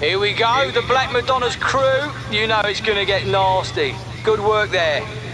Here we go, the Black Madonna's crew. You know it's going to get nasty. Good work there.